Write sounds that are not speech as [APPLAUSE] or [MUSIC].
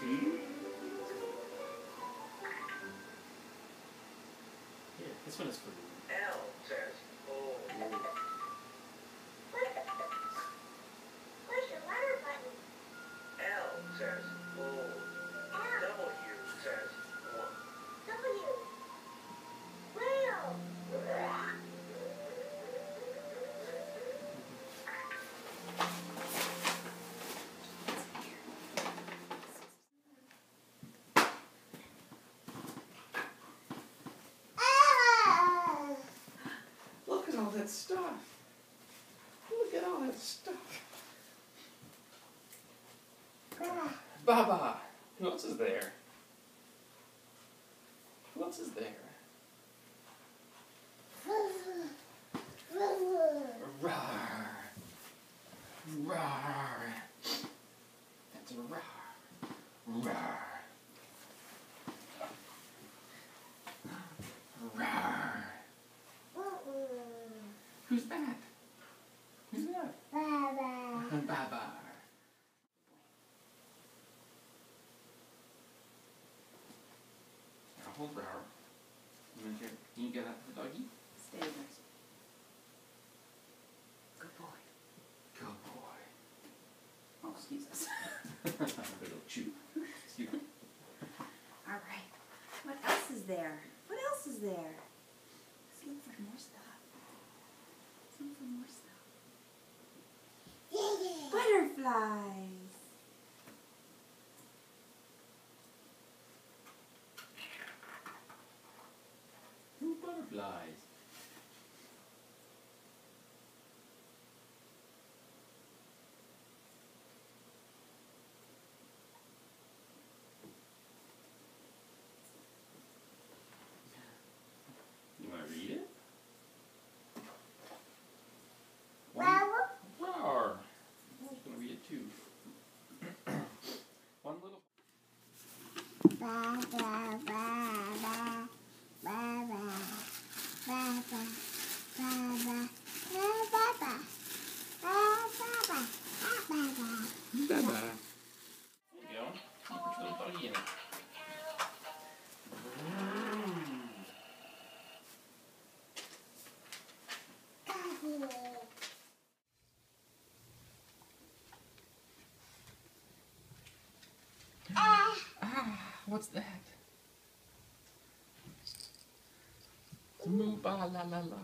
18. Yeah, this one is for you. L says oh. O. Push the letter button. L says O. that stuff. Look at all that stuff. Ah, Baba. Who else is there? Who else is there? Baba. Now hold Rawr. You want to get, can you get out the doggy? Stay there. Good boy. Good boy. Oh, excuse us. [LAUGHS] [LAUGHS] Little chew. Excuse me. All right. What else is there? What else is there? Let's look for more stuff. Let's look for more stuff. Butterflies. Ooh, butterflies. Baba. There you go. You put your little doggy in it. Ah, what's that? Moo ba la la la.